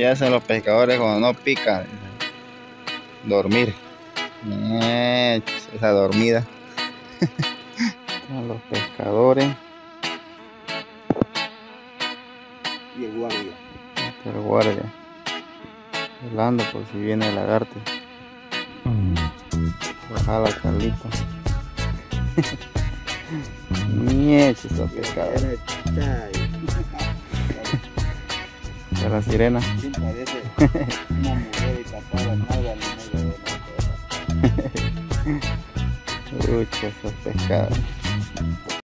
¿Qué hacen los pescadores cuando no pican? Dormir. esa dormida. los pescadores. Y el guardia. Este el guardia. Velando por si viene el lagarto. Ojalá Carlito. Nieche esos pescadores. La sirena. ¿Quién parece? Una mujer y tapada nada ni medio de Uy, esos pescados.